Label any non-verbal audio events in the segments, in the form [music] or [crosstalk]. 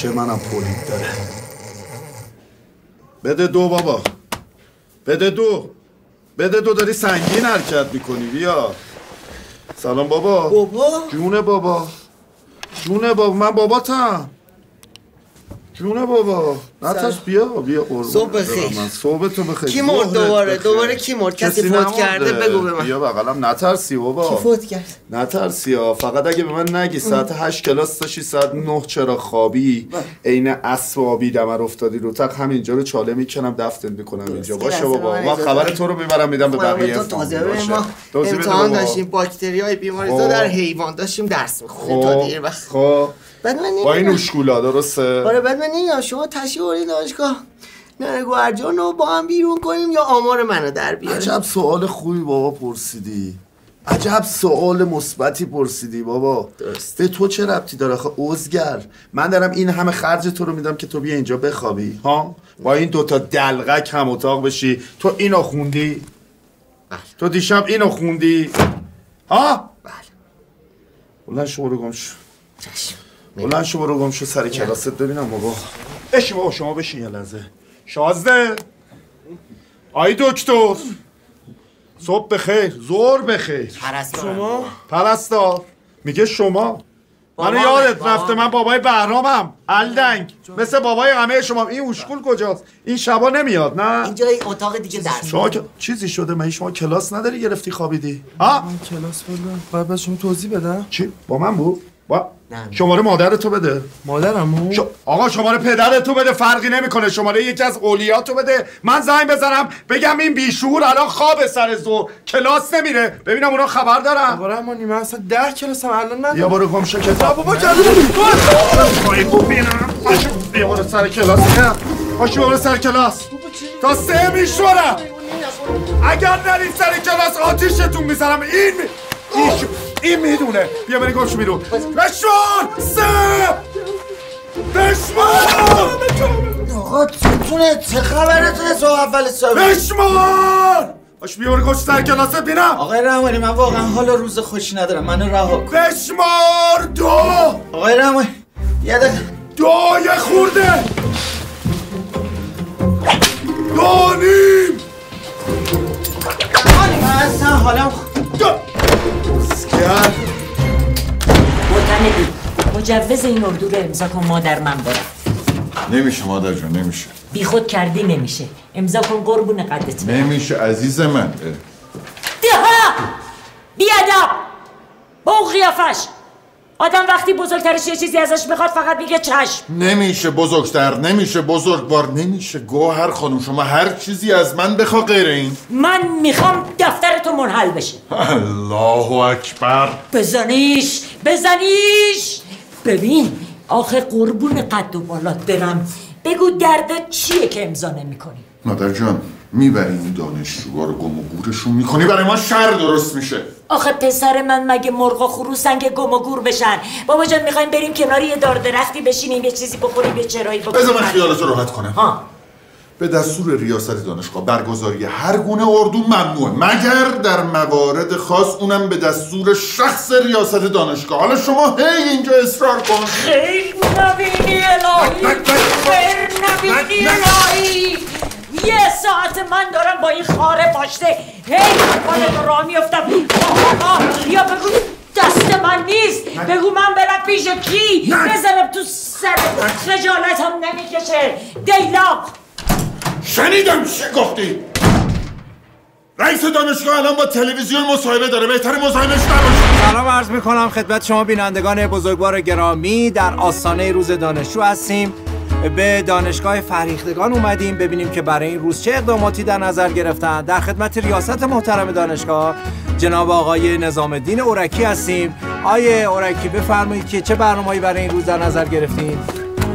بچه منم پولید داره. بده دو بابا. بده دو. بده دو داری سنگین حرکت می‌کنی بیا. سلام بابا. بابا؟ جونه بابا. جونه بابا. من باباتم. جونه بابا. نتاش بیا بیا قربون صبح بخیر. صبح تو بخیر. کی مرد؟ دوباره. دوباره کی مرد؟ کسی فوت. کرده؟ بگو به من. بیا بغلم. نترسی بابا. کی فوت کرد؟ نترسی ها. فقط اگه به من نگی ساعت هشت کلاس داشتی ساعت نه چرا خوابی؟ عین اسبابی دمر افتادی رو تق همینجا رو چاله می‌کنم دفتر می‌کنم اینجا. باشه بابا. اجازه خبر. تو رو می‌برم میدم به بقیه. ما امتحان. داشتیم باکتری های بیماریزا خب. در حیوان داشتیم درس می‌خونیم تا دیر خب وقت. خب. بعد من با این. اوشکولا درسته؟ آره بعد من نمی‌دونم. شما تشریف آورید دانشگاه. ارجان رو با هم بیرون کنیم یا آمار منو در بیاریم عجب سوال خوبی بابا پرسیدی. عجب سوال مثبتی پرسیدی بابا. درست. به تو چه ربطی داره؟ آخه اوزگر من دارم این همه خرج تو رو میدم که تو بیا اینجا بخوابی ها؟ با این دوتا دلغک هم اتاق بشی. تو اینو خوندی؟ بله. تو دیشب اینو خوندی؟ ها؟ بله. بلند شو برو گم شو. چشم. بلند شو برو گم شو سر کلاست ببینم بابا. بشی بابا شما بشین یه لحظه. شازده. آی دکتر. صبح بخیر زور بخیر. شما؟ پرستار. میگه شما. منو بابا، یادت بابا. رفته من بابای بهرامم. الدنگ. مثل بابای همه شما. این اوشکول کجاست؟ این شبا نمیاد نه؟ اینجا این اتاق دیگه درس شما که چیزی شده؟ من شما کلاس نداری گرفتی خوابیدی؟ ها؟ کلاس بودم. باید بهش شما توضیح بدم. چی؟ با من بود؟ با. شماره مادرتو بده. مادرمو ش... آقا شماره پدرتو بده فرقی نمی‌کنه. شماره یکی از اولیاتو بده. من زنگ بزنم بگم این بیشور الان خواب سر زور کلاس نمیره. ببینم اونا خبر دارن. آقا رحمانی من اصلا در کلاسم الان ندارم. برو گم شو کتاب بابا کلاس بیا برو سر کلاس. نه. پاشو برو سر کلاس. تا سه میشورم. اگر نرید سر کلاس آتیشتون می‌زنم این می... این, می‌دونه. بیا بری گمشو بیرون. بشور سه بشمار! آقا چتونه چه خبرتونه تو اول صبح؟ بشمار! باش بیا برو گمشو سر کلاست بینم آقای رحمانی من واقعا حال روز خوشی ندارم. منو رها کن. بشمار دو! آقای رحمانی یه دقیقه. دو یه خورده! دو نیم من اصلا حالم خوب دو اسکر معتمدی مجوز این اردو رو امضا کن مادر من برم. نمیشه مادر جان نمیشه. بی خود کردی نمیشه. امضا کن قربون قدت برم. نمیشه عزیز من. اه. دها بیادب! با اون قیافش! آدم وقتی بزرگترش یه چیزی ازش می‌خواد فقط میگه چشم. نمیشه بزرگتر. نمیشه بزرگوار نمیشه. گوهر خانم شما هر چیزی از من بخوا غیر این. من می‌خوام دفترتو منحل بشه. الله اکبر. بزنیش بزنیش. ببین آخه قربون قد و بالات برم. بگو دردت چیه که امضا نمی‌کنی؟ مادر جان می‌بری این دانشجوها رو گم و گورشون می‌کنی برای ما شر درست میشه. آخه پسر من مگه مرغ و خروسن که گم و گور بشن؟ بابا جان می‌خوایم بریم کنار یه دار درختی بشینیم یه چیزی بخوریم یه چرایی بکنیم بذار من خیالتو راحت کنم. ها. به دستور ریاست دانشگاه برگزاری هر گونه اردو ممنوعه مگر در موارد خاص اونم به دستور شخص ریاست دانشگاه. حالا شما هی اینجا اصرار کن. خیر نبینی الهی خیر نبینی الهی. یه ساعت من دارم با این خاره پاشته هی باید را میفتم یا بگو دست من نیست. بگو من برم پیش کی؟ بزنم تو سر خجالت هم نمی‌کشه. دیلاق شنیدم چی گفتی. رئیس دانشگاه الان با تلویزیون مصاحبه داره. بهتر مزاحمش نباشه. سلام عرض می‌کنم خدمت شما بینندگان بزرگوار گرامی. در آستانه روز دانشجو هستیم. به دانشگاه فریختگان اومدیم. ببینیم که برای این روز چه اقداماتی در نظر گرفتن. در خدمت ریاست محترم دانشگاه جناب آقای نظام الدین اورکی هستیم. آیه اورکی بفرمایید که چه برنامه‌ای برای این روز در نظر گرفتین؟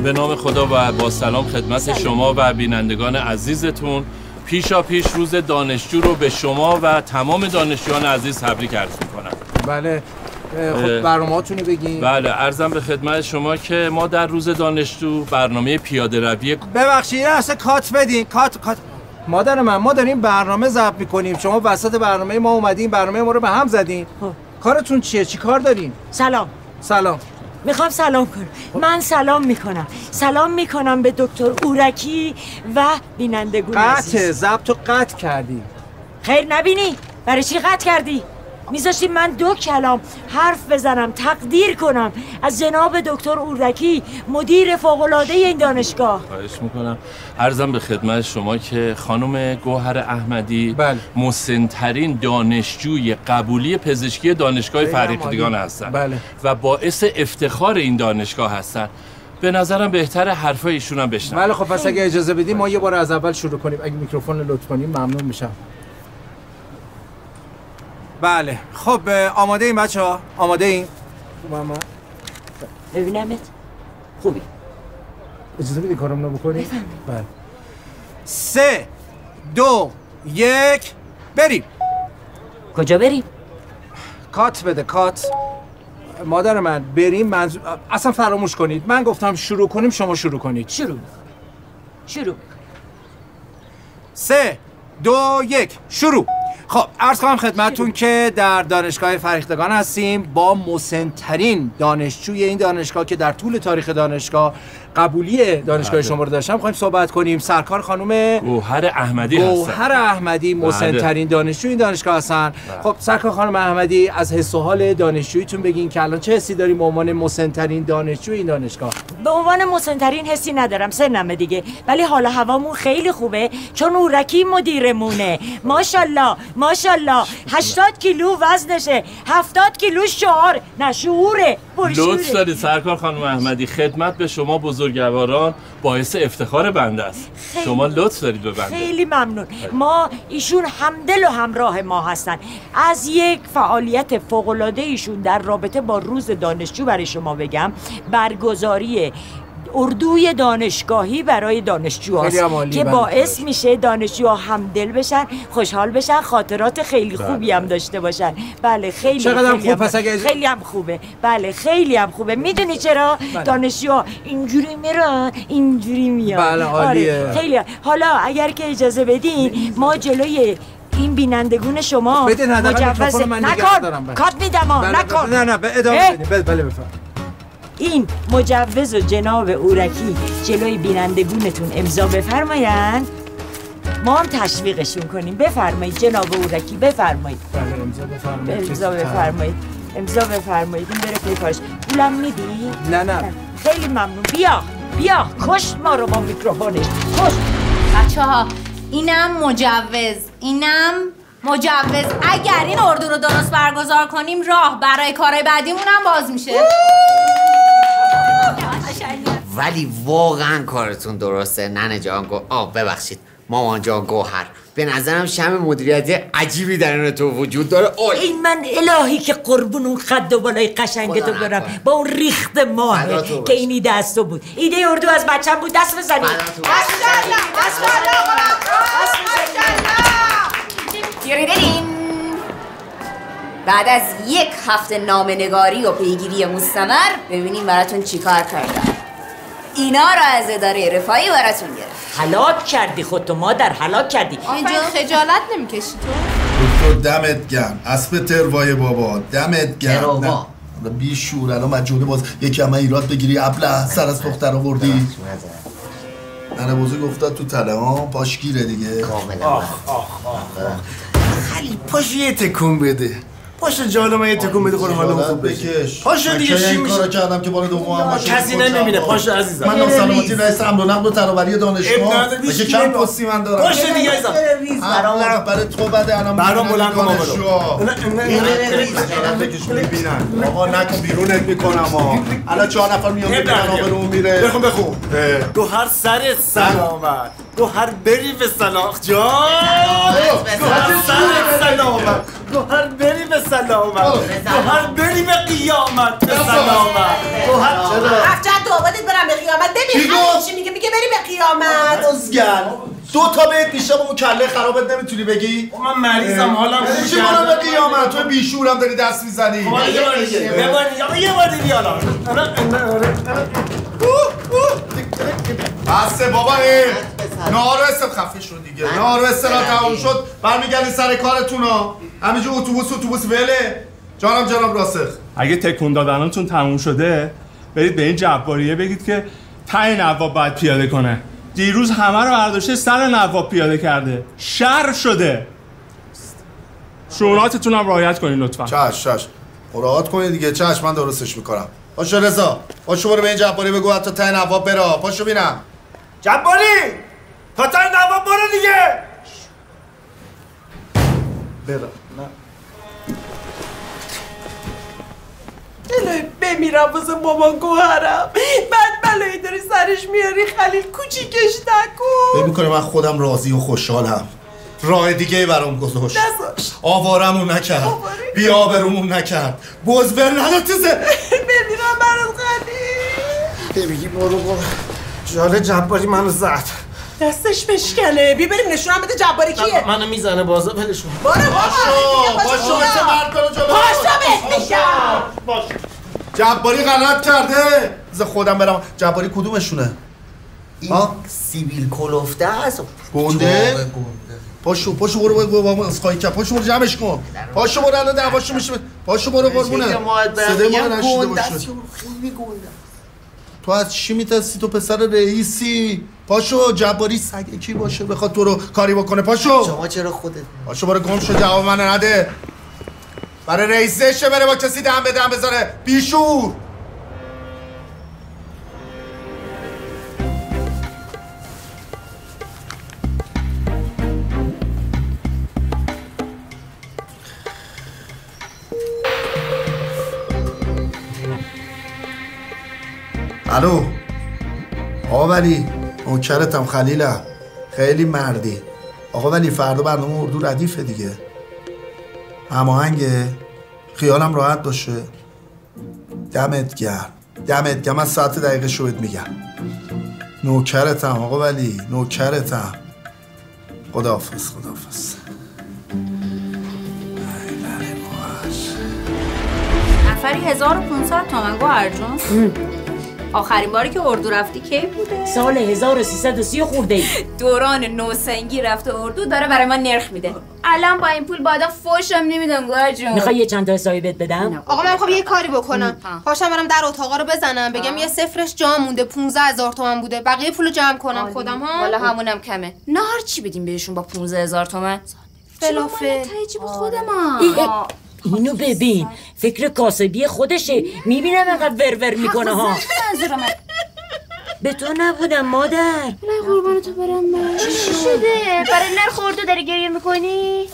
به نام خدا و با سلام خدمت شما و بینندگان عزیزتون. پیشا پیش روز دانشجو رو به شما و تمام دانشجویان عزیز تبریک عرض می‌کنم. بله. خب. برنامه‌تون رو بگین. بله ارزم به خدمت شما که ما در روز دانشجو برنامه پیاده روی ببخشید یه لحظه کات بدین. کات کات. مادر من ما داریم برنامه ضبط می‌کنیم. شما وسط برنامه ما اومدین برنامه ما رو به هم زدین. کارتون چیه؟ چی کار دارین؟ سلام. سلام. می‌خوام سلام کنم. من سلام می‌کنم. سلام می‌کنم به دکتر اورکی و بینندگون قطع عزیز. ضبط رو قطع کردی. خیر نبینی. برای چی قطع کردی؟ میذاشتی من دو کلام حرف بزنم تقدیر کنم. از جناب دکتر اورکی مدیر فوق‌العاده این دانشگاه. خواهش می‌کنم. ارزم به خدمت شما که خانم گوهر احمدی بله. مسنترین دانشجوی قبولی پزشکی دانشگاه عالی. هستن بله. و باعث افتخار این دانشگاه هستن. به نظرم بهتر حرفای ایشون هم بشنوم. بله خب پس اگه اجازه بدیم ما یه بار از اول شروع کنیم. اگه میکروفون رو لطف کنیم ممنون میشم. بله. خب آماده این بچه ها آماده این محمد ببینمت. خوبی. اجازه بدی کارم رو بکنی؟ بله. سه دو یک بریم. کجا بریم؟ کات بده کات. مادر من بریم. منظور اصلا فراموش کنید. من گفتم شروع کنیم شما شروع کنید. شروع شروع سه دو یک. شروع. خب عرض کنم خدمتتون که در دانشگاه فریختگان هستیم. با مسنترین دانشجوی این دانشگاه که در طول تاریخ دانشگاه قبولی دانشگاه شما رو داشتم خواهیم صحبت کنیم. سرکار خانم گوهر احمدی هستن. گوهر احمدی مسنترین دانشجوی این دانشگاه هستن. خب سرکار خانم احمدی از حس و حال دانشجویتون بگین که الان چه حسی داریم به عنوان مسنترین دانشجوی این دانشگاه؟ به عنوان مسنترین حسی ندارم سنمه دیگه. ولی حالا هوامون خیلی خوبه چون اورکی مدیرمونه ماشاءالله. ماشاءالله. 80 کیلو وزنشه. 70 کیلو شعار. نه شعوره. لطف دارید سرکار خانم احمدی. خدمت به شما بزرگواران باعث افتخار بنده است. خیلی. شما لطف دارید به بنده. خیلی ممنون. ما ایشون همدل و همراه ما هستن. از یک فعالیت فوق‌العاده ایشون در رابطه با روز دانشجو برای شما بگم. برگزاری اردوی دانشگاهی برای دانشجو خیلی هم عالی، که بله. باعث میشه دانشجوها همدل بشن خوشحال بشن خاطرات خیلی خوبی هم داشته باشن. بله خیلی چقدر هم خیلی خوب، پس اگه- خیلی هم خوبه. بله خیلی هم خوبه. می‌دونی چرا؟ بله. دانشجوها اینجوری میرن اینجوری میان. بله، عالیه. آره، خیلی. حالا اگر که اجازه بدین ما جلوی این بینندگون شما بدین مجوز نکن. بله. کات میدم بله، نکن. نه نه به ادامه اه، بدیم بله بله بفرم این مجوز و جناب اورکی جلوی بینندگونتون امضا بفرمایند؟ ما هم تشویقشون کنیم. بفرمایید جناب اورکی بفرمایید. بله امضا بفرمایید. امضا بفرمایید. امضا بفرمایید. این بره پی کارش. پولم میدی؟ نه نه. خیلی ممنون. بیا بیا. کشت ما رو با میکروفونش. کشت بچه ها اینم مجوز. اینم مجوز. اگر این اردو رو درست برگزار کنیم راه برای کارهای بعدیمون هم باز میشه. ولی واقعا کارتون درسته ننه جان گو آه ببخشید. مامان جان گوهر. به نظرم شم مدیریتی عجیبی در این تو وجود داره. اوی ای من الهی که قربون اون خد و بالای قشنگ تو برم. با اون ریخت ماه که باشه. این ایده از تو بود. ایده اردو از بچم بود. دست بزنی فدا تو باشه. دست دیریدیرین. بعد از یک هفته نامنگاری و پیگیری مستمر ببینیم براتون چیکار کردم اینا را از اداره رفاهی براتون گرفت. هلاک کردی خودتو مادر هلاک کردی. اینجا خجالت نمی‌کشی تو؟ دکتر دمت گرم. اسب تروای بابا دمت گرم. تروا. نه. بی شور الان مجونه باز یکی همه ایراد بگیری. ابله سر از دختر آوردی. ننه بزرگ افتاد تو تله ها پاشگیره دیگه. کاملا. خلی پاشو یه تکون بده. پاشو جالو من یه تکون بده خود حالمون خوب بشه. بکش. پاشو دیگه چی میشه؟ کارو کردم که بار دوم هم ماشین کسی نمی‌بینه. پاشو عزیزم. من سلامتی رئیس امر و نقل و ترابری اب دانشگاه. چند نمی‌دونه. پستی من دارم؟ پاشو دیگه عزیزم. ابله برای تو بده الان برام بلند کن بابا. دانشجوها. اینا بکش می‌بینن آقا نکن بیرونت می‌کنم ها. الان چهار نفر میان نداره. آبرون میره. بخون بخون. دو هر سر سلامت دو هر بری به سلاخ. جان! دو هر سر سلامت. دو هر بری به سلامت. دو هر بری به قیامت به سلامت. دو هر افجر دوبادت برم به قیامت. ببین چی میگه؟ میگه بری به قیامت. ازگل دو تا بهت میشه با اون کله خرابت نمی‌تونی بگی؟ من مریضم حالم یعنی خوب چی برو به. قیامت؟ تو بیشورم داری دست می‌زنی. یه بار دیگه. یه بار دیگه. یه بار دیگه حالا. بسته بابا ای نهار استم خفه شد دیگه. نهار استرا تموم شد. برمیگردی سر کارتون ها همینجور اتوبوس اتوبوس وله جانم جناب راسخ. اگه تکون دادناتون تموم شده برید به این جباریه بگید که تای نواب باید پیاده کنه. دیروز همه رو برداشته سر نواب پیاده کرده. شر شده. شوراتتون هم رعایت کنین لطفا. چش چش. مراعات کنید دیگه. چش من درستش می‌کنم. پاشو رضا. پاشو برو به این جباری بگو حتی تای نواب برا. پاشو بینم. جباری! تا تا نواب برو دیگه. برا الهی بمیرم واسه مامان گوهرم. بعد بلایی داری سرش میاری خلیل کوچیکش نکن. فکر می‌کنه من خودم راضی و خوشحالم. راه دیگه ای برام گذاشت. نذاشت. آوارمون نکرد. بیا برومون نکرد. بزبر نداتیزه بمیرم برات خلیل. بگی برو برو. جاله جباری منو زد. دستش مشکنه بیا بریم نشونم بده جباری کیه. منو می‌زنه بازا ولش کن. برو بابا. پاشو پاشو مثل مرد برو جلو پاشو بهت میگم. جباری غلط کرده. ز خودم برم. جباری کدومشونه؟ ها؟ سیبیل کلفته است. گنده؟ پاشو پاشو برو برو برو از خواهی کن پاشو برو جمعش کن. پاشو برو الان دعواشو میشه پاشو برو قربونه صدای ما نشیده باشه تو از چی میترسی؟ تو پسر رئیسی. پاشو جباری سگ کی باشه بخواد تو رو کاری بکنه. پاشو. شما چرا خودت؟ پاشو برو گم شو جواب من نده. برای رئیس زشه بره با کسی دم به دم بذاره. بیشور. الو. آقا ولی نوکرتم خلیلم. خیلی مردی. آقا ولی فردا برنامه اردو ردیفه دیگه. هماهنگه خیالم راحت باشه. دمت گرم. دمت گرم. من ساعت دقیقه شو بهت میگم. نوکرتم آقا ولی. نوکرتم. خداحافظ خداحافظ. نفری 1500 تومن. گوهر جون آخرین باری که اردو رفتی کی بوده؟ سال 1330 خورده ای. دوران نوسنگی رفته اردو داره برای من نرخ میده. الان با این پول بادا فوشم نمیدم جون می‌خوای یه چند تا حسابی بهت بدم؟ آقا من می‌خوام یه کاری بکنم. پاشم برم در اتاقا رو بزنم. بگم یه صفرش جا مونده 15 هزار تومن بوده. بقیه پولو جمع کنم. خودم ها. حالا همونم کمه. نهار چی بدیم بهشون با 15 هزار تومن؟ فلافل. جیب خودمان اینو ببین. فکر کاسبی خودشه. می‌بینم انقدر ورور می‌کنه ها. به تو نبودم مادر. نه قربان تو برم من. چی شده؟ برای نرخ اردو داری گریه می‌کنی؟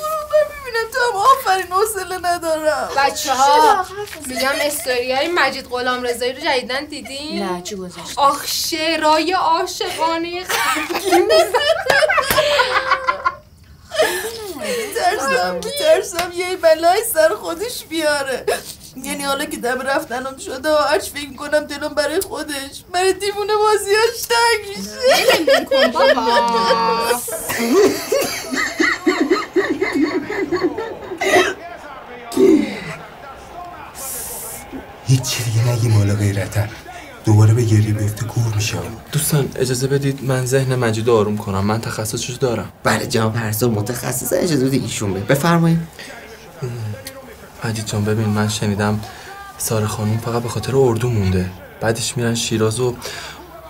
باشم آفرین حوصله ندارم. بچه ها میگم استوری های مجید غلام رضایی رو جدیدن دیدین؟ نه چی گذاشت؟ آخ شعرهای عاشقانه [laughs] خنگین [laughs] میترسم میترسم یه بلای سر خودش بیاره. یعنی حالا که دم رفتنم شده و هرچ فکر کنم دلم برای خودش. برای دیوونه بازیاش تنگ میشه. بابا هیچی دیگه نگی مالا غیرتن دوباره به گریه بیفته کور میشه دوستان اجازه بدید من ذهن مجید رو آروم کنم. من تخصصش دارم. بله جناب هرزا متخصص اجازه بدید ایشون بفرمایید. مجید جان ببین من شنیدم ساره خانوم فقط به خاطر اردو مونده. بعدش میرن شیراز و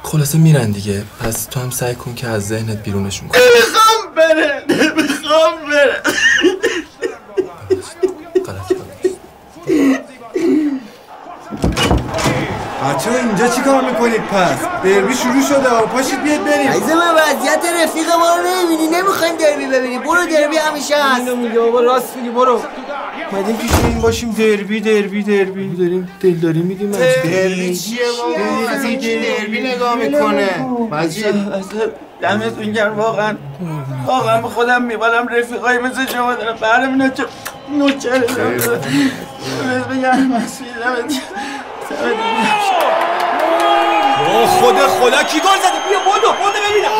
خلاصه میرن دیگه. پس تو هم سعی کن که از ذهنت بیرونشون کن نمی‌خوام بره نمی‌خوام بره. بچه اینجا چی کار می‌کنید؟ پس؟ دربی شروع شده ها پاشید بیاد بریم. عزیز من وضعیت رفیق ما رو نمی‌بینی. نمی‌خوایم دربی ببینی. برو دربی همیشه هست. اینو میگه بابا راست میگی برو. مدین پیش این باشیم دربی دربی دربی. داریم دلداری میدیم دربی چیه بابا؟ از این کی دربی نگاه می‌کنه؟ مجید دمتون گرم. واقعا واقعا به خودم میبالم. رفیقای مثل شما دارم برم اینا چه نوچره دارم بگم مسئول دمت او خدا خدا کی گل زده؟ بیا بودو بودو ببینم.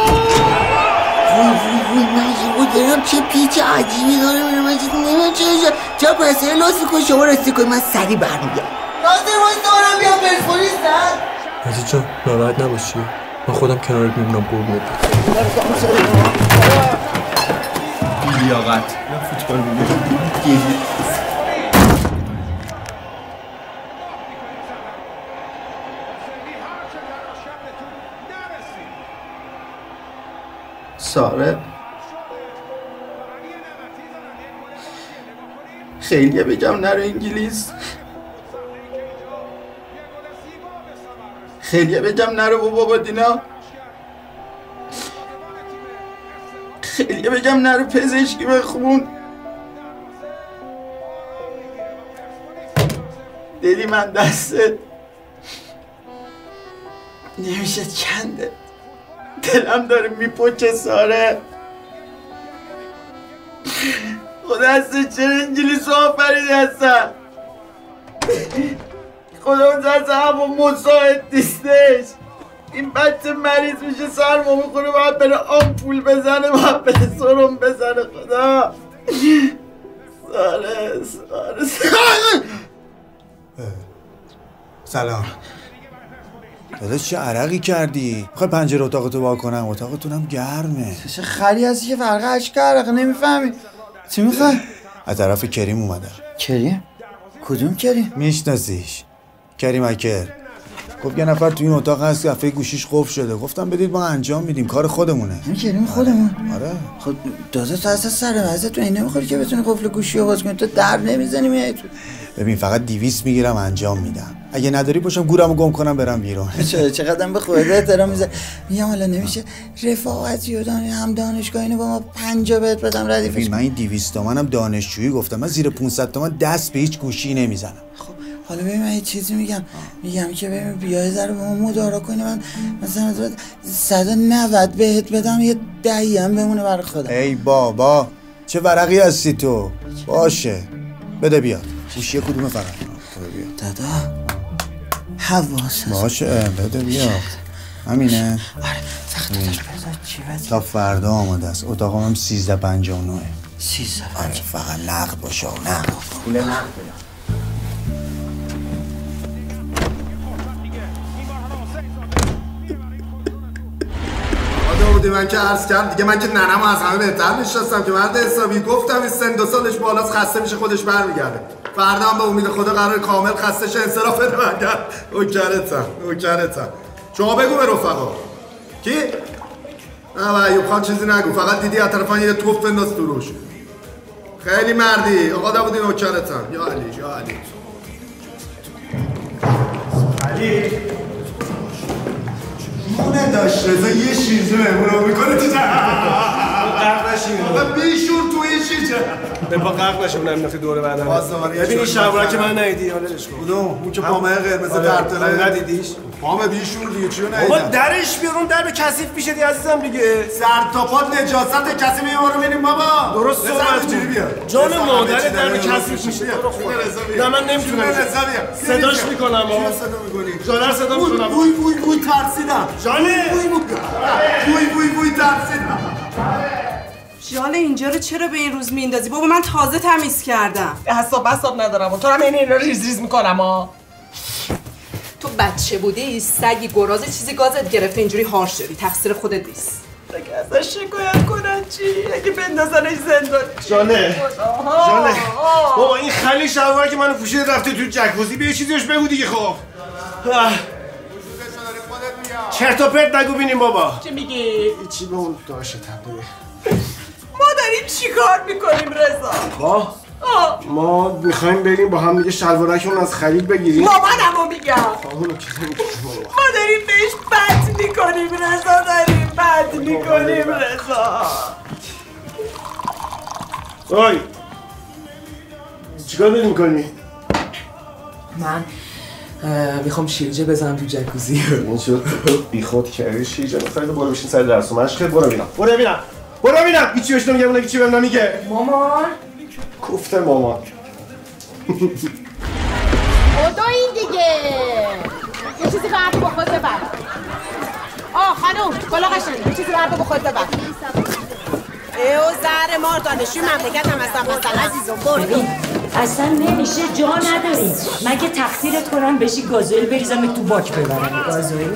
وای مجید بود دارم چه پیچ عجیبی داره میره مجید نمیم چه چه پسه لاس می‌کنی شما رسید کنی من سریع برمیگم ناظر واسه دارم بیام پرسپولیس نه؟ مجید جان ناراحت نباشی من خودم کنارت میمونم قربونت لیاقت فوتبال ببین ساره. خیلی بگم نرو انگلیس. خیلی بگم نرو با بابا دینا خیلی بگم نرو پزشکی بخون دلی من دستت نمیشه کنده دلم داره میپوچه ساره. خدا هسته چرا انگلیس رو آفریدی هستن؟ خدا اون دست همون مساعد نیستش. این بچه مریض میشه سرما می‌خوره باید بره آمپول بزنه باید بره سرم بزنه. خدا. ساره ساره ساره. سلام. داداش چه عرقی کردی؟ می‌خوای پنجره اتاقتو وا کنم؟ اتاقتونم گرمه. چه خری هستی که فرقه عشق عرق نمی‌فهمی. چی می‌خوای؟ از طرف کریم اومدم. کریم؟ کدوم کریم؟ میشناسیش. کریم اکر. خب یه نفر تو این اتاق هست که گوشیش قفل شده. گفتم بدید ما انجام میدیم. کار خودمونه. این کریم خودمون؟ آره. خب دازه تو اصلا سر مزه تو این نمی‌خوری که بتونی قفل گوشی رو باز کنی؟ تو در نمی‌زنی میای تو. ببین فقط دیویس می‌گیرم انجام میدم. اگه نداری پاشم گورمو گم کنم برم بیرون. [laughs] چه چقدر به خودت احترام میزه میگم حالا نمیشه. رفاقتی و دانش هم دانشگاه اینو با ما پنجا بهت بدم ردیفش من این 200 تومنم دانشجویی گفتم. من زیر 500 تومن دست به هیچ گوشی نمی‌زنم. حالا ببین من یه چیزی میگم. میگم که ببین بیا یه ذره با ما مدارا کنی. من مثلا 190 بهت بدم یه دهی هم بمونه برای خودم. ای بابا چه ورقی هستی تو؟ باشه. بده بیاد. گوشی کدومه فقط؟ بده بیاد دادا. حواس باشه بده بیاد همینه آره فقط داداش بذار چی وضع تا فردا آماده است. اتاقم هم 1359 سیزده آره فقط نقد باشه و نقد. پول نقد بده. بودی من که عرض کردم. دیگه من که ننمو از همه بهتر می‌شناسم که مرد حسابی. گفتم این سن دو سالش بالاست خسته میشه خودش برمیگرده. فردا هم به امید خدا قرار کامل خسته شه انصراف بده برگرد. اوکرتم اوکرتم شما بگو به رفقا. کی؟ نه و ایوب چیزی نگو. فقط دیدی از طرفان یه توپ بنداز تو خیلی مردی. آقا داودی نوکرتم یا علی یا علی. علی. مونه داشت رضا یه شیرجه مهمون رو می‌کنه تو بیشور تو این چیزه به پا غرق نشه اون انداختی دور بعدم ببین این شلوارک که. من ندیدی حالش کن کدوم؟ اون که پامه قرمز آره. ترتله ندیدیش. پامه بیشور دیگه چیو بابا ندیدم؟ درش بیارون در به کثیف میشه دیگه عزیزم دیگه. سر تا پات نجاست کسی میبارو میریم بابا. درست صحبت. بیا. جان مادر در به کثیف میشه. نه من نمی‌تونم. صداش. می‌کنم آقا. صدا می‌کنی؟ جانر صدا می‌کنم. بوی بوی بوی ترسیدم. جانه بوی بوی بوی ترسیدم. جال اینجا رو چرا به این روز میندازی بابا من تازه تمیز کردم. حساب حساب ندارم تو هم این اینا رو ریز ریز می‌کنم ها تو بچه بودی سگی گراز چیزی گازت گرفته اینجوری هارش شدی تقصیر خودت نیست. اگه ازش شکایت کنن چی؟ اگه بندازنش زندان. جانه. جانه بابا این خلی شلوار که منو پوشیده رفته تو جکوزی بیا یه چیزی بهش بگو دیگه خب. چرت و پرت نگو بینیم بابا. چی میگی؟ چی به اون داشته تبلیغ؟ ما داریم چی کار می‌کنیم رضا؟ آه. ما می‌خوایم بریم با هم دیگه شلوارکمون از خرید بگیریم. مامانمو میگم. اونو که. ما داریم بهش بد می‌کنیم رضا داریم بد می‌کنیم رضا. اوی. چیکار داری می‌کنی؟ من می‌خوام شیرجه بزنم تو جکوزی. این شد بی خود کردی؟ شیرجه می‌خوای برو بشین سر درس. و مشقت برو ببینم برو ببینم برو ببینم هیچی بهش نمیگم اون هیچی بهم نمیگه. مامان. گفته مامان. خدا این دیگه. یه چیزی قرد با خود ببر. آه خانوم کلا قشنگ. یه چیزی قرد با خود ببر. ایو زهر مار دانشجو مملکت هم هستم مثلا عزیزم برو. اصلا نمیشه جا نداری. مگه تقصیرت کنم بشی گازوئیل بریزم تو باک ببرم؟ گازوئیل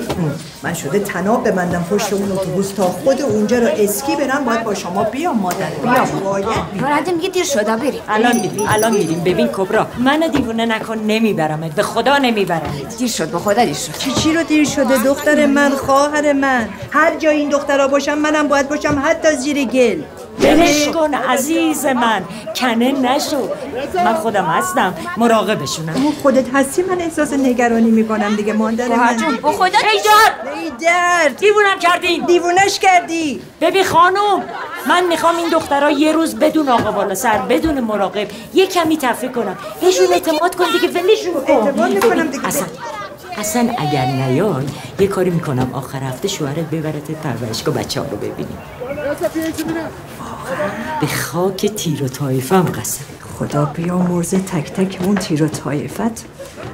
من شده تناب ببندم پشت اون اتوبوس تا خود اونجا رو اسکی برم باید با شما بیام مادر. بیام باید راننده میگه دیر شده بریم. الان میریم الان میریم. ببین کبرا منو دیوونه نکن نمیبرمت به خدا نمیبرمت دیر شد به خدا دیر شد. چی چی رو دیر شده؟ دختر من خواهر من. هر جای این دخترها باشم منم باید باشم حتی زیر گل. ولش کن عزیز من. کنه نشو. من خودم هستم. مراقبشونم. اما خودت هستی من احساس نگرانی می‌کنم دیگه مادر من. جون، با خدا ایدر دیوونم کردین دیوونش کردی. ببین خانوم من می‌خوام این دخترها یه روز بدون آقا بالا سر بدون مراقب یه کمی تفریح کنم. بهشون اعتماد کن دیگه ولشون کن. اعتماد می‌کنم دیگه. اصلا اصلا اگر نیای یه کاری می‌کنم. آخر هفته شوهرت ببرت پرورشگاه بچه ها رو ببینیم. به خاک تیر و طایفم قسم. خدا بیامرزه تک تک اون تیر و طایفت.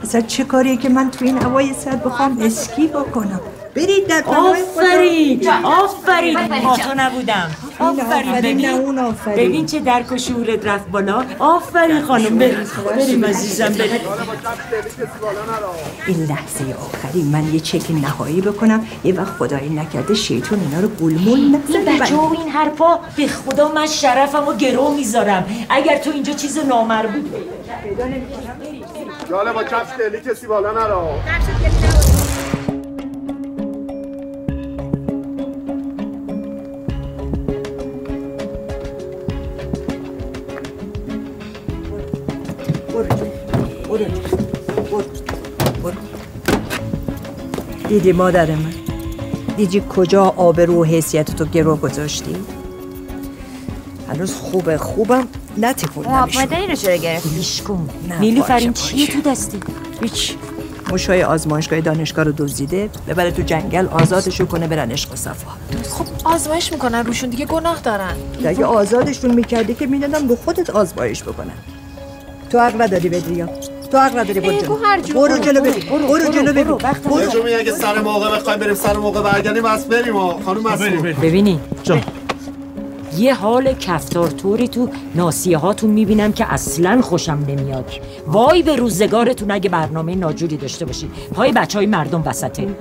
اصلا چه کاریه که من تو این هوای سرد بخوام اسکی بکنم؟ برید در پناه خدا. آفرین. آفرین. با تو نبودم. آفرین. ببین. نه اون آفرین. ببین چه درک و شعورت رفت بالا. آفرین خانم. بریم. بریم عزیزم بریم. این لحظه آخری من یه چک نهایی بکنم. یه وقت خدایی نکرده شیطون اینا رو گلمول این نزده بچه و این حرفا به خدا من شرفم و گرو می‌ذارم. اگر تو اینجا چیز نامربوط پیدا نمی‌کنم. جاله با کفش دلی کسی بالا نرا. دیدی مادر من؟ دیدی کجا آبرو و حیثیت تو گرو گذاشتی؟ هنوز خوبه خوبم نتکوندمش مادری رو چرا گرفتی؟ کن نه، نیلوفرین باشه، چیه. تو دستی؟ هیچ. موشای آزمایشگاه دانشگاه رو دزدیده ببره تو جنگل آزادشو کنه برن عشق و صفا خب آزمایش می‌کنن روشون دیگه گناه دارن. اگه آزادشون می‌کردی که می‌دادم رو خودت آزمایش بکنن. تو حق نداری بدریا تو حق نداری برو برو برو، جلو برو، برو، برو برو، جلو برو، برو. اگه سر موقع بخوایم بریم سر موقع برگردیم بس بریم. خانم مسئول ببینین یه حال کفتار طوری تو ناسیه هاتون می‌بینم که اصلا خوشم نمیاد. وای به روزگارتون اگه برنامه ناجوری داشته باشید پای بچه های مردم وسطه. [laughs]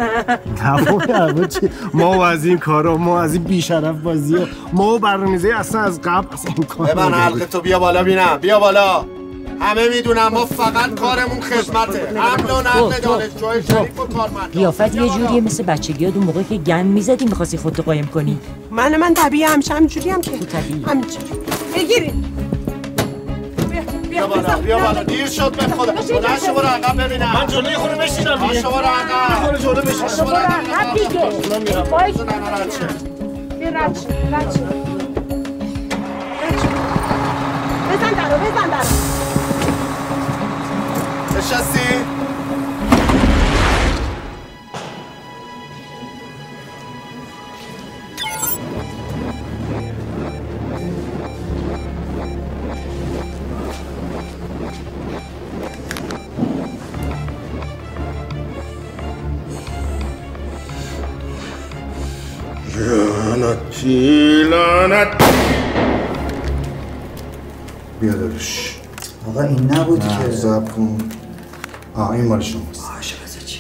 ما و از این کارا ما از این بیشرف بازی ما و برنامه‌ریزی اصلا از قبل اصلا ببن نداره. حلقه تو بیا بالا بینم بیا بالا. همه می‌دونم ما فقط کارمون خدمته. حمل و نقل دانشجوهای شریف و کارمند قیافت یه جوریه مثل بچگیات اون موقع که گن می‌زدی می‌خواستی خودتو قایم کنی. من من طبیعی همیشه همینجوری هم که. طبیعی. همینجوری. بگیری. بیا بالا بیا بالا. دیر شد به خدا. بلند شو برو عقب ببینم. من جلوی خونه بشینم دیگه. باشه برو عقب. جلو بشین. باشه برو عقب دیگه من میرم. وای. بزن همه رد شه. بیا رد شو، نشستی؟ لعنتی بیا دارش آقا این نبود که. زب کن آه این مال شماست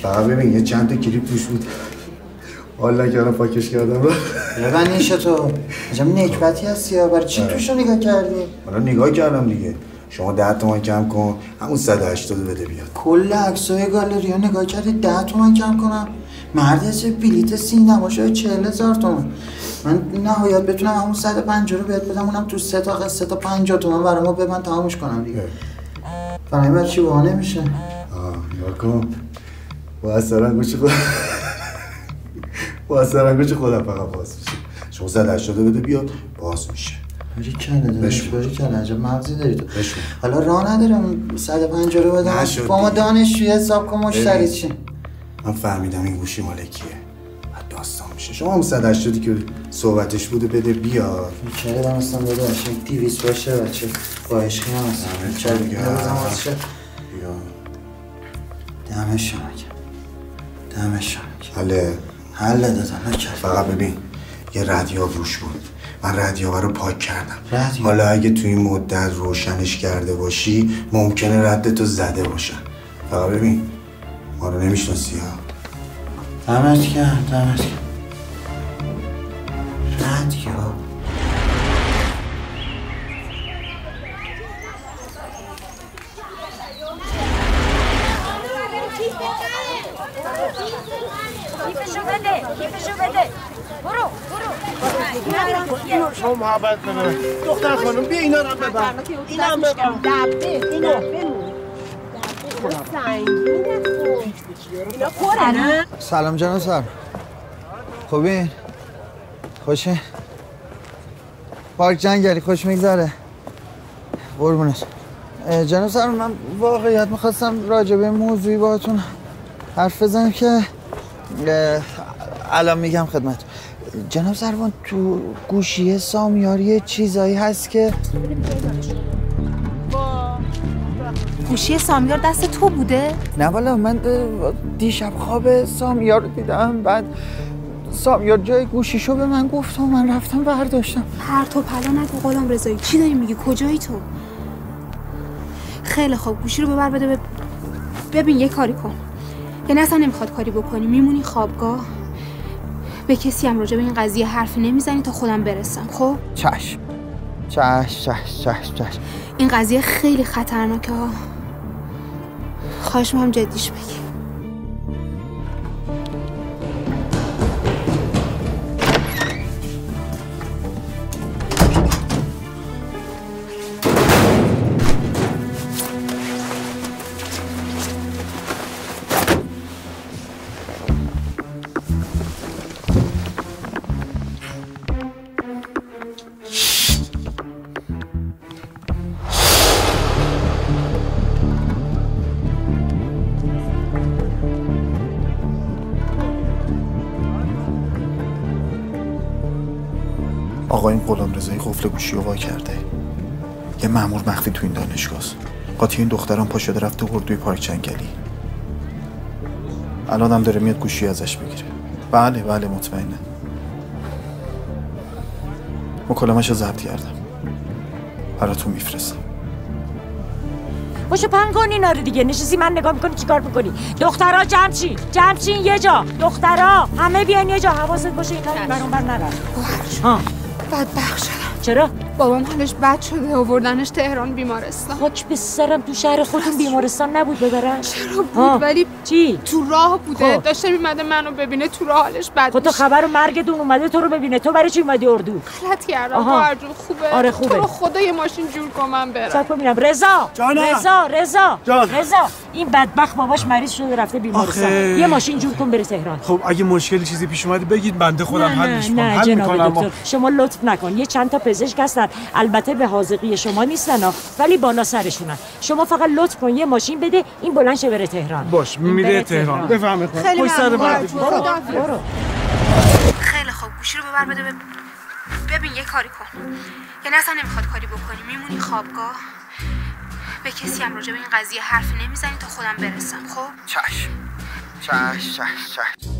فقط ببین یه چند تا کلیپ توش بود. حالا کردم پاکش کردم. ببن نیشه تو؟ عجب نکبتی هستی یا؟ برای چی توش رو نگاه کردی؟ حالا نگاه کردم دیگه. شما ده تومن کم کن همون 180 بده بیاد. کل عکسای گالری ها نگاه کردی ده تومن کم کنم. مردی چه بلیت سینما شده چهل هزار تومن. من نهایت بتونم همون 150 رو بهت بدم اونم تو سه تا سه تا 50 تومن برای ما به من تمامش کنم دیگه. برای من چی با نمیشه؟ آه نگاه کن. با سرنگوش خود با سرنگوش خودم فقط باز میشه. شما 180 بده بیاد باز میشه. بری کنه داداش. بری کنه عجب مغزی داری تو. بشمار. حالا راه ندارم 150 رو بدم. با ما دیگه. دانشجوی حساب کن مشتری. چی؟ من فهمیدم این گوشی مال کیه. داستان میشه. شما هم 180 که صحبتش بوده بده بیاد. چرا دم هستم داداش یک دیویس باشه بچه. با عشقی هم بزن واسه دمش دمش شمک حله حله دادم نکرد فقط ببین یه رادیو روش بود. من رادیو رو پاک کردم. رادیو؟ حالا اگه تو این مدت روشنش کرده باشی ممکنه رد تو زده باشن فقط ببین ما رو نمی‌شناسی ها. دمت کرد دمت کرد رادیو کیفشو بده کیفشو بده برو شما محبت کنه. دختر خانم بیا اینا رو ببر. اینا هم ببر. دبه اینا بمون سنگینه خب. اینا سلام. جناب سر. خوبین؟ خوشه؟ پارک جنگلی خوش میگذره. قربونت. جناب سر من واقعیت می‌خواستم راجع به موضوعی باهاتون حرف بزنم که الان میگم خدمت جناب سروان تو گوشی سامیاری یه چیزایی هست که گوشی سامیار دست تو بوده؟ نه والا من دیشب خواب سامیار رو دیدم بعد سامیار جای گوشیشو به من گفت و من رفتم برداشتم. پرت و پلا نگو غلام رضایی چی داری میگی؟ کجایی تو؟ خیلی خوب گوشی رو ببر بده به- ببین یه کاری کن. یعنی اصلا نمی‌خواد کاری بکنی میمونی خوابگاه؟ به کسی هم راجع به این قضیه حرفی نمی‌زنی تا خودم برسم خب؟ چشم چشم چشم چشم چشم این قضیه خیلی خطرناکه ها. خواهش هم جدیش بگی. قفل گوشی رو وا کرده. یه مأمور مخفی تو این دانشگاه قاطی این دخترم پا شده رفته اردوی پارک جنگلی. الان هم داره میاد گوشی ازش بگیره. بله بله مطمئنه مکالمش رو ضبط کردم. براتون میفرستم. پاشو پن کن اینا رو دیگه. نشستی من نگاه می‌کنی چیکار می‌کنی؟ دخترها جمع چی؟ جمع چین یه جا؟ دخترها همه بیان یه جا. حواست باشه اینا این بر اون بر نرن شدم چرا؟ بابام حالش بد شده آوردنش تهران بیمارستان. خاک به سرم تو شهر خودتون بیمارستان نبود ببرن. چرا بود؟ ولی چی؟ تو راه بوده خب. داشته میمده منو ببینه تو راه حالش بد خود تو. خبر و مرگتون اومده تو رو ببینه. تو برای چی اومدی اردو؟ غلط کردم جون خوبه. آره، خوبه. تو رو خدا یه ماشین جور کن من برم. کن میرم. رضا جانم. رضا رضا. جان. رضا این بدبخت باباش مریض شده رفته بیمارستان. آخه. یه ماشین جور کن بره تهران. خب اگه مشکلی چیزی پیش اومده بگید بنده خودم حلش نه کنم نه حل می‌کنم. دکتر. شما لطف نکن. یه چند تا پزشک هستن. البته به حاضقی شما نیستن ولی بالا سرشونن. شما فقط لطف کن یه ماشین بده این بلند شه بره تهران. باش میره بره تهران. بفهمه خیلی سر. خیلی خوب. گوشی رو ببر بده. ببین یه کاری کن. یعنی اصلا نمی‌خواد کاری بکنی. میمونی خوابگاه. به کسی هم راجع به این قضیه حرفی نمی‌زنی تا خودم برسم. خب؟ چشم چشم چشم چشم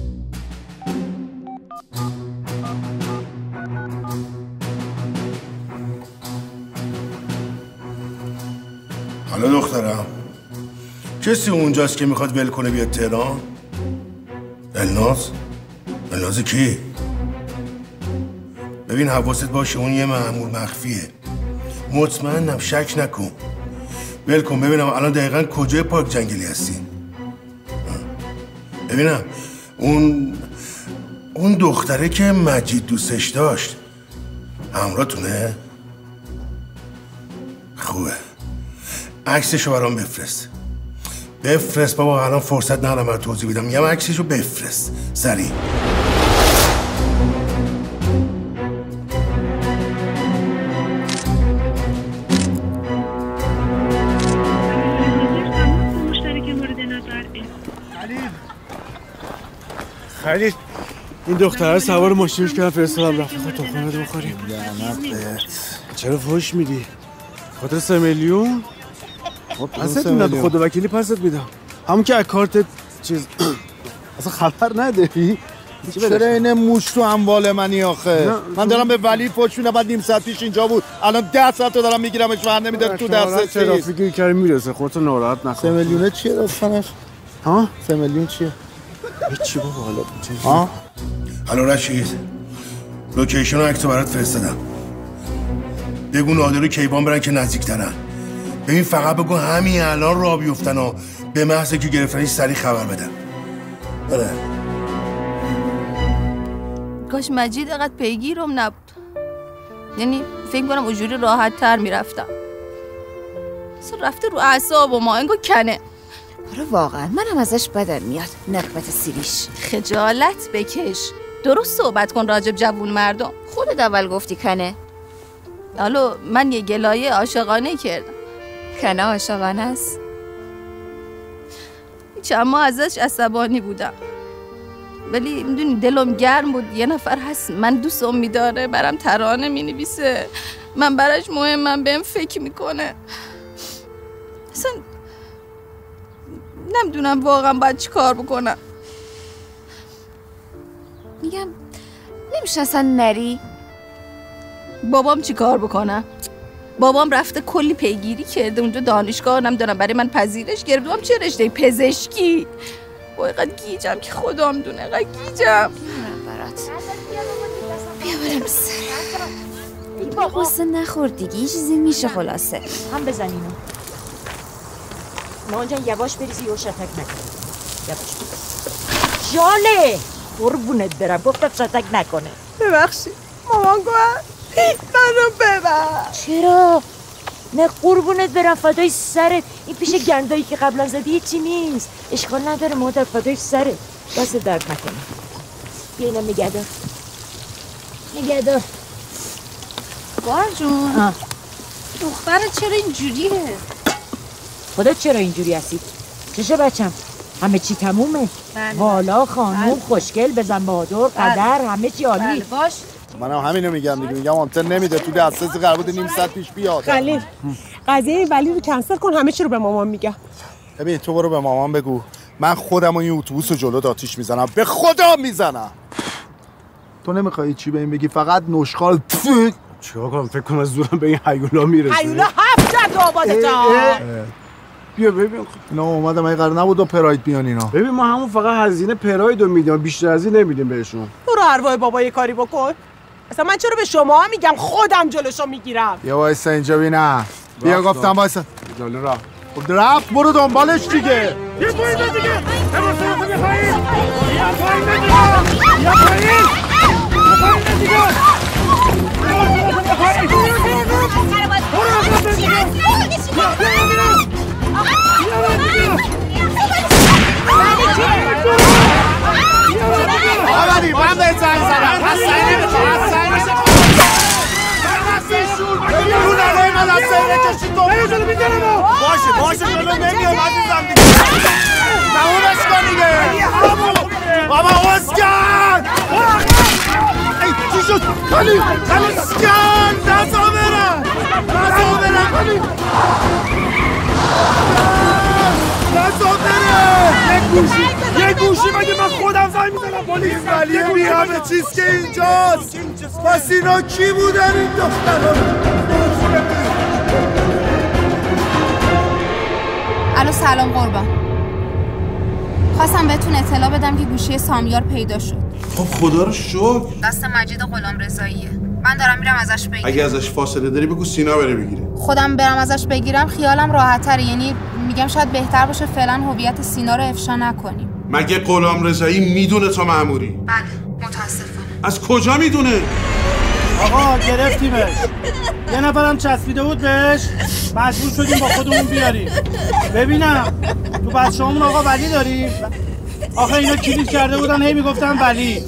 حالا دخترم. کسی اونجاست که می‌خواد ول کنه بیاد تهران؟ الناز الناز کی؟ ببین حواست باشه اون یه معمول مخفیه. مطمئنم شک نکن. ول کن ببینم الان دقیقا کجای پارک جنگلی هستین ببینم اون اون دختره که مجید دوستش داشت همراهتونه؟ خوبه. عکسشو برام بفرست. بفرست بابا الان فرصت ندارم برات توضیح بدم. میگم عکسشو بفرست. سریع. خلیل این دختره سوار ماشینش کردن فرستادم. رفیقا تو خونه بخوریم. چرا فوش میدی؟ خاطر سه میلیون؟ پست سه میدم. میلیون. خدا وکیلی پست میدم. همون که کارت چیز [coughs] اصلا خبر نداری؟ چی چرا؟ این موش تو اموال منی آخه؟ نه، من دارم به ولی فوش میدم بعد نیم ساعت پیش اینجا بود. الان ده ساعت رو دارم میگیرمش و نمیداره تو دست ترافیکی کاری می‌رسه. خودتو ناراحت نکن. سه میلیونه چیه داستانش؟ ها؟ سه میلیون چیه؟ هیچی بابا حالا ها؟ الو رشید لوکیشن و عکس رو برات فرستادم. بگو نادر و کیوان برن که نزدیکترن. ببین فقط بگو همین الان را بیفتن و به محض که گرفتنش سریع خبر بدن. آره. کاش مجید اینقدر پیگیرم نبود. یعنی فکر کنم اونجوری راحت تر می‌رفتم. اصلا رفته رو اعصاب و ما انگار کنه. آره واقعا. منم ازش بدم میاد. نقبت سیریش. خجالت بکش. درست صحبت کن راجب جوون مردم. خودت اول گفتی کنه. حالا من یه گلایه عاشقانه کردم. کنه عاشقانه است. چند ماه ازش عصبانی بودم. ولی می‌دونی دلم گرم بود. یه نفر هست من دوستم میداره برام ترانه می‌نویسه. من براش مهمم بهم فکر می‌کنه. اصلا نمی‌دونم واقعا باید چی کار بکنم. میگم نمیشه اصلا نری؟ بابام چی کار بکنم بابام رفته کلی پیگیری کرده اونجا دانشگاه نمی‌دونم برای من پذیرش گرفته بابام چه رشته پزشکی؟ با اینقدر گیجم که خدام دونه اینقدر گیجم. برات بیا برم سر. قصه نخورد دیگه یه چیزی میشه خلاصه. هم بزن اینو. مامان جان یواش بریزی و شتک نکنه یواش. جاله! قربونت برم. گفتم شتک نکنه. ببخشید. مامان گفت منو ببخش چرا؟ نه قربونت برم فدای سرت این پیش گندایی که قبلا زدی هیچی نیست اشکال نداره مادر فدای سرت دست درد نکنه بیا اینم نگه دار نگه دار بار جون چرا اینجوریه خودت چرا اینجوری هستی؟ چشه بچم؟ همه چی تمومه؟ بله. والا خانوم بله. خوشگل بزن بهادر قدر همه چی عالی باش منم همینو میگم دیگه. میگم آمتر نمیده. تو دسترسی قرار بود نیم ساعت پیش بیاد. خلیل قضیه ولی رو کنسل کن همه چی رو به مامان میگم. ببین تو برو به مامان بگو. من خودم این اتوبوس رو جلو آتیش می‌زنم. به خدا می‌زنم. تو نمی‌خوای چی به این بگی؟ فقط نشخال چیکار کنم؟ فکر کنم زورم به این هیولا می‌رسه. هیولا هفت جد آباده تا. بیا ببین. اینا اومدم این قرار نبود و پراید بیان اینا. ببین ما همون فقط هزینه پراید رو میدیم بیشتر از این نمیدیم بهشون. برو ارواح بابا یه کاری بکن. اصلا من چرا به شما میگم؟ خودم جلوشو می‌گیرم. بیا وایسا اینجا بینم بیا گفتم. وایسا. جاله را خب رفت برو دنبالش دیگه. یه پایین دیگه. یه پایین. یه پایین. دیگه. من به زنگ زدم. از سعی نمی‌خوام از سعی نمی‌خوام باشه باشه جلو نمیام عزیزم دیگه تمومش کن دیگه بابا اسکن ای چی شد خالی خالی اسکن نزا برم نزا برم یه گوشی یه گوشی مگه من خودم زنگ می‌زنم پلیس ولی همه چیز که اینجاست پس اینا کی بودن این دختران الو سلام قربان. خواستم بهتون اطلاع بدم که گوشی سامیار پیدا شد. خب خدا رو شکر. دست مجید غلام رضاییه. من دارم میرم ازش بگیرم. اگه ازش فاصله داری بگو سینا بره بگیره. خودم برم ازش بگیرم خیالم راحت تره یعنی میگم شاید بهتر باشه فعلا هویت سینا رو افشا نکنیم. مگه غلام رضایی می‌دونه تو ماموری بله متاسفم از کجا می‌دونه؟ آقا گرفتیمش. یه نفرم چسبیده بود بهش. مجبور شدیم با خودمون بیاریم. ببینم. تو بچه همون آقا ولی داریم آخه اینا کلید کرده بودن هی می‌گفتن ولی.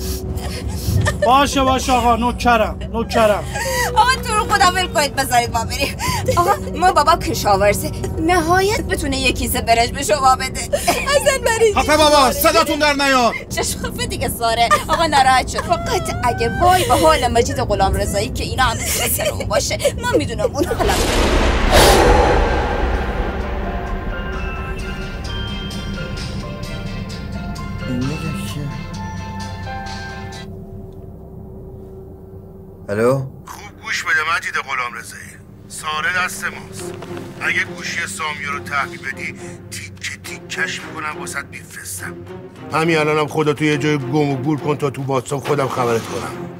باشه باشه آقا. نوکرم نوکرم. خدا ول کنید بذارید ما بریم. آقا ما بابا کشاورزه. نهایت بتونه یه کیسه برنج به شما بده. اصلا مریض خفه بابا صداتون در نیاد. چشم خفه دیگه ساره. آقا ناراحت شد. فقط اگه وای به حال مجید غلام رضایی که اینا همه سر اون باشه من می‌دونم اون حالا. الو؟ مجید غلام رضایی. ساره دست ماست. اگه گوشی سامیو رو تحویل بدی تیکه تیکش می‌کنم واسط میفرستم. همین الانم خدا تو یه جای گم و گور کن تا تو واتساپ خودم خبرت کنم.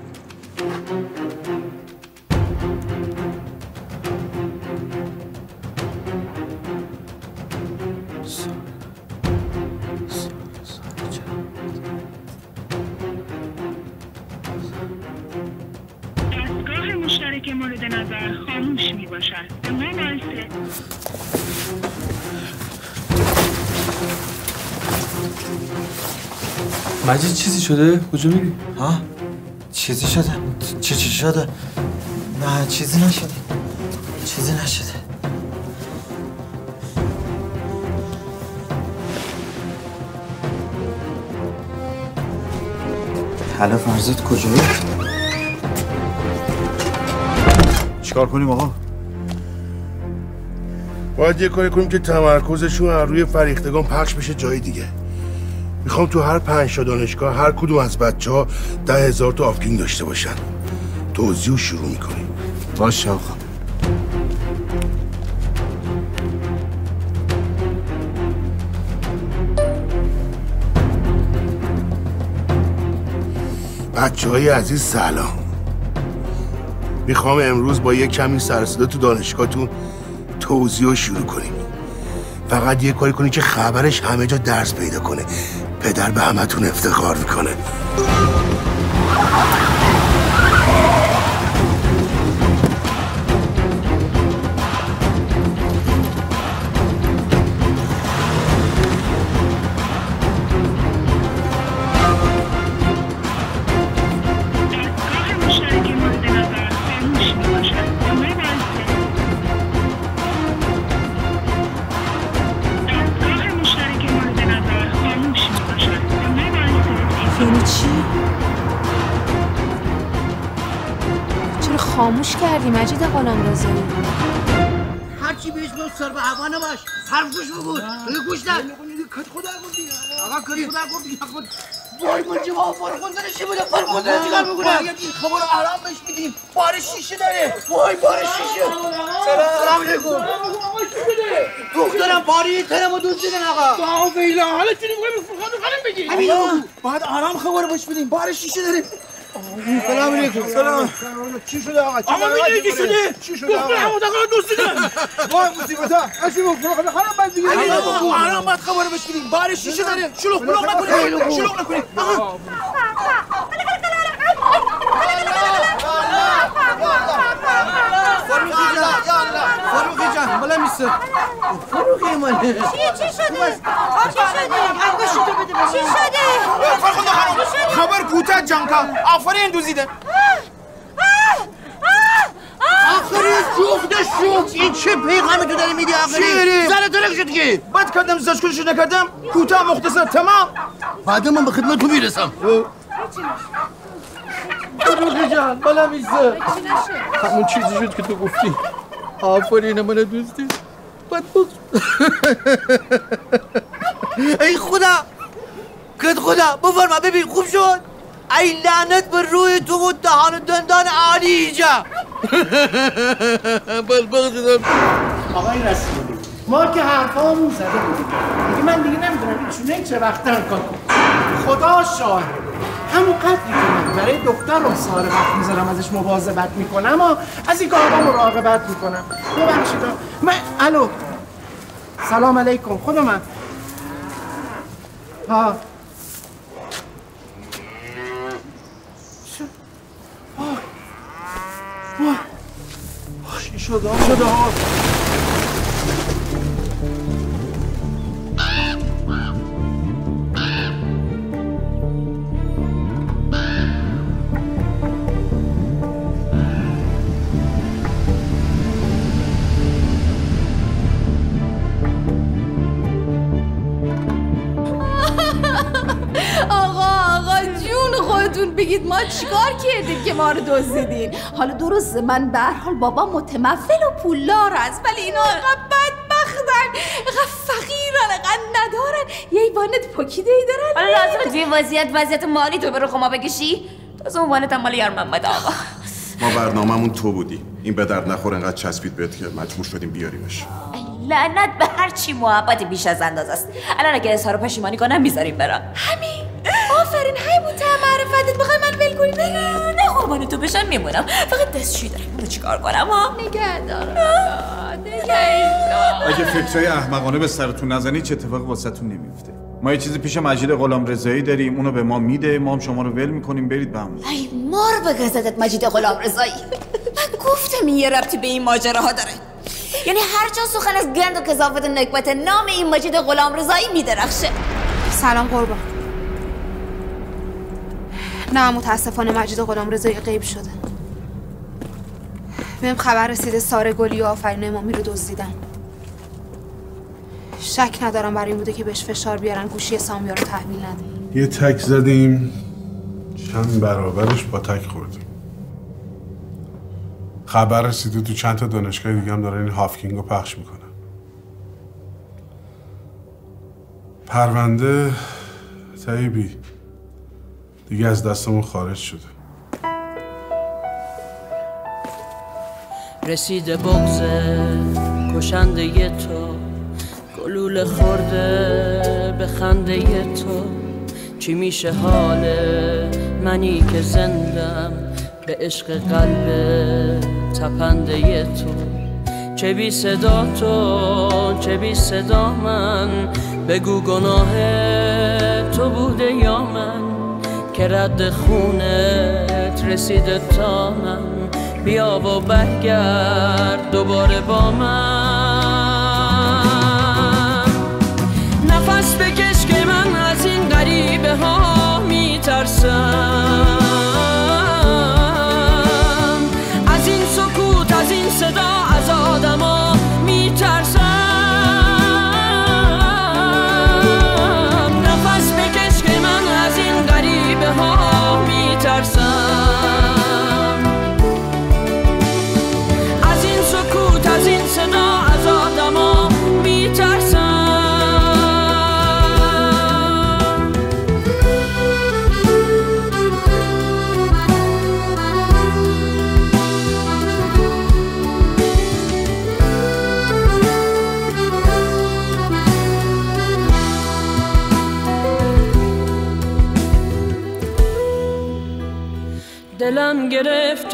شده؟ کجا میری؟ ها؟ چیزی شده؟ چی چی شده؟ نه چیزی نشده چیزی نشده حالا فرزاد کجایی؟ چیکار کنیم آقا باید یه کاری کنیم که تمرکزشون از روی فریختگان پخش بشه جای دیگه می‌خوام تو هر پنج تا دانشگاه هر کدوم از بچه ها ده هزار تا آفکینگ داشته باشن. توضیح رو شروع می‌کنیم. باشه آقا. بچه های عزیز سلام. می‌خوام امروز با یه کمی سرصدا تو دانشگاهتون توضیح رو شروع کنیم. فقط یه کاری کنی که خبرش همه جا درس پیدا کنه. پدر به همتون افتخار می‌کنه. مجید غلام رضایی. هرچی بهش بود سر به هوا نباش. حرف گوش بگو. توی گوش نه کت خدا گفتی. آقا کت خدا گفتی. خود وای من جواب فرخوندن چی بوده؟ فرخوندن چیکار می‌کنه؟ باید این خبر رو آرام بهش بدیم بار شیشه داره. وای بار شیشه. سلام علیکم دخترم باری ترمو دوزیدن آقا. با فیلا حالا چی میگم فرخوند خانم بگی. همین باید آرام خبر بهش بدیم. بار شیشه داره. سلام علیکم. سلام. چی شده آقا؟ آقا میگه چی شده؟ چی شده دختر همون دقیقا دوستیدن وای مصیبت ها. اش بگو فرخوند خانم باید بگی آرام باید خبر بهش بار شیشه داره. شلوغ بلوغ نکنید. شلوغ نکنید. آها فروخی فروخی من. چی چی شده؟ چی شده؟ بده چی شده؟ فرخنده خانم خبر. کوتاه جانکا آفرین دوزیده آخری جفت شد این چه پیغامی تو داری میدی آخری؟ شیری. زن ترک شد که بد کردم زشکشش نکردم. کوتاه مختصر. تمام. بعد من به خدمت تو می‌رسم. فروخی جان بالا میسته همون چیزی شد که تو گفتی. آفرین من دوستی. ای خدا! کت خدا! بفرما ببین خوب شد؟ ای لعنت به روی تو و دهان و دندان عالی اینجا! خدا آقای رسولی ما که حرفامون زده بودیم. دیگه من دیگه نمی‌دونم این چونه چه وقت کار کنم خدا شاهد همون قدری که من برای دختر رو سال وقت می‌ذارم ازش مواظبت می‌کنم و از این کارها مراقبت می‌کنم. ببخشید. من الو. سلام علیکم. خود من ها چه؟ وای. وای. چی بگید ما چیکار کردیم که ما رو دزدیدین؟ حالا درسته من به هر حال بابا متمفل و پولدار است ولی اینا بدبختن اینقدر فقیرن اینقدر ندارن. یه ایوانت پاکیده ای دارن؟ حالا لازمه توی وضعیت وضعیت مالی تو برو خما بکشی؟ تازه عنوانت هم مال یار محمد آقا. ما برنامه‌مون تو بودی. این به درد نخور انقدر چسبید بهت که مجبور شدیم بیاریمش. لعنت به هر چی محبت بیش از اندازه است. الان اگه اظهار پشیمانی کنم می‌ذاریم برم همین. آفرین های بوته معرفتت بخوای من ول کنی؟ نه نه قربان تو بشم میمونم. فقط دستشوی دارم. اونو چیکار کنم ها؟ نگه دارم نگه اگه فکرهای احمقانه به سرتون نزنی چه اتفاقی واسهتون نمیفته؟ ما یه چیزی پیش مجید غلام رضایی داریم اونو به ما میده ما هم شما رو ول می‌کنیم برید به همون ای مار به گزدت مجید غلام رضایی. من گفتم این یه ربطی به این ماجراها داره. یعنی هر جا سخن از گند و کذافت و نکبت نام این مجید غلام رضایی میدرخشه. سلام قربان. نه متاسفانه مجید غلام رضایی غیب شده. بهم خبر رسیده ساره گلی و آفرین امامی رو دزدیدن. شک ندارم برای این بوده که بهش فشار بیارن گوشی سامیا رو تحویل نده. یه تک زدیم چند برابرش با تک خوردیم. خبر رسیده تو چند تا دانشگاه دیگه هم دارن این هافکینگ رو پخش می‌کنن. پرونده طیبی دیگه از دستمون خارج شده. رسیده بغزه کشنده تو گلوله خورده به خنده تو. چی میشه حال منی که زندم به عشق قلب تپنده تو؟ چه بی صدا تو چه بی صدا من؟ بگو گناه تو بوده یا من؟ که رد خونت رسیده تا من. بیا و برگرد دوباره با من. نفس بکش که من از این غریبه ها میترسم. از این سکوت از این صدا از آدما میترسم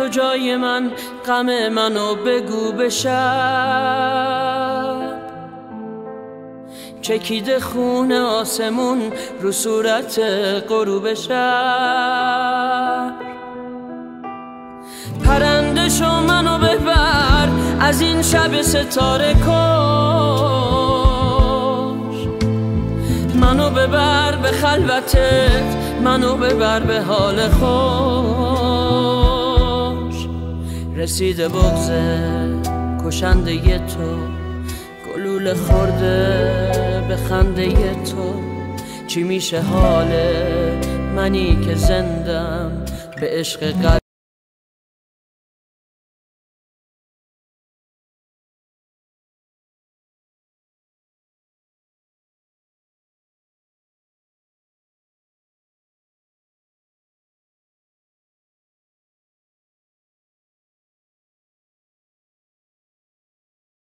جای من غم منو بگو به شب. چکیده خون آسمون رو صورت غروب شب. پرنده شو منو ببر از این شب ستاره کش. منو ببر به خلوتت منو ببر به حال خوش. رسیده بغزه کشنده تو گلوله خورده به خنده تو. چی میشه حال منی که زندم به عشق قلب